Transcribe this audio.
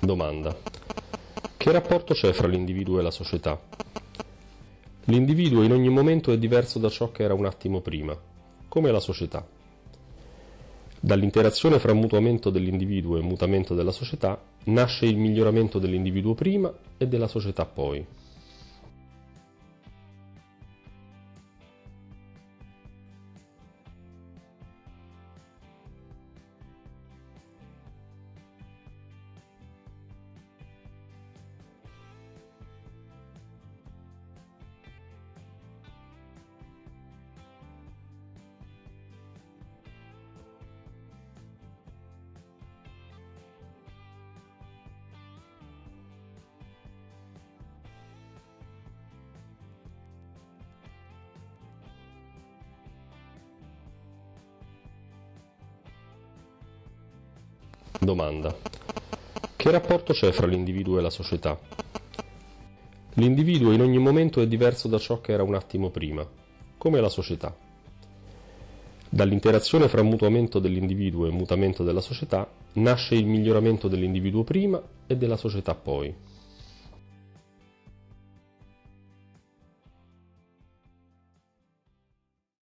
Domanda. Che rapporto c'è fra l'individuo e la società? L'individuo in ogni momento è diverso da ciò che era un attimo prima, come la società. Dall'interazione fra mutuamento dell'individuo e mutamento della società nasce il miglioramento dell'individuo prima e della società poi. Domanda. Che rapporto c'è fra l'individuo e la società? L'individuo in ogni momento è diverso da ciò che era un attimo prima, come la società. Dall'interazione fra mutuamento dell'individuo e mutamento della società nasce il miglioramento dell'individuo prima e della società poi.